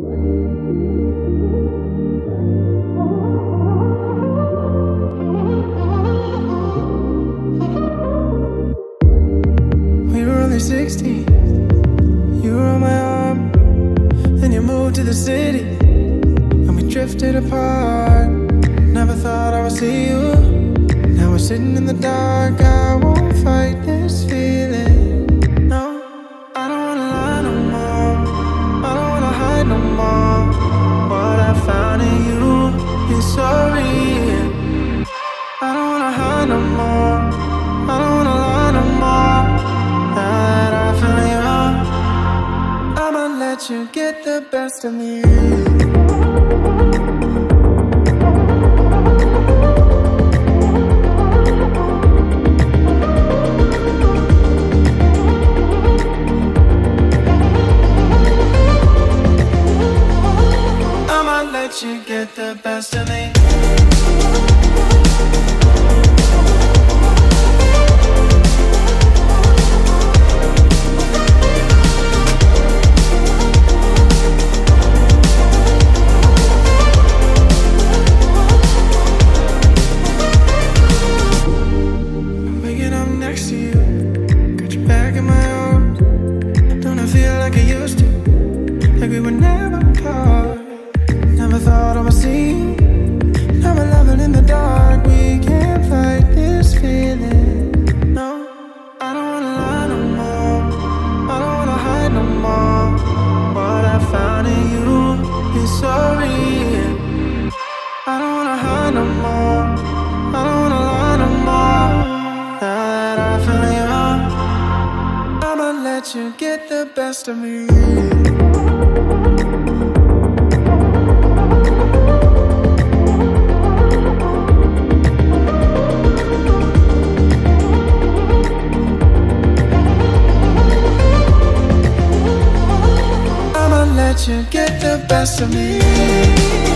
We were only 16. You were on my arm. Then you moved to the city. And we drifted apart. Never thought I would see you. Now we're sitting in the dark. Is so real. I don't wanna hide no more. I don't wanna lie no more. Now that I feel you, I'ma let you get the best of me. Get the best of me. Waking up next to you. Got your back in my arms. Don't I feel like I used to? Like we were never apart. Never thought I would see you. Now we're loving in the dark. We can't fight this feeling. No, I don't wanna lie no more. I don't wanna hide no more. What I found in you is so real. I don't wanna hide no more. I don't wanna lie no more. Now that I feel you, I'ma let you get the best of me. You get the best of me.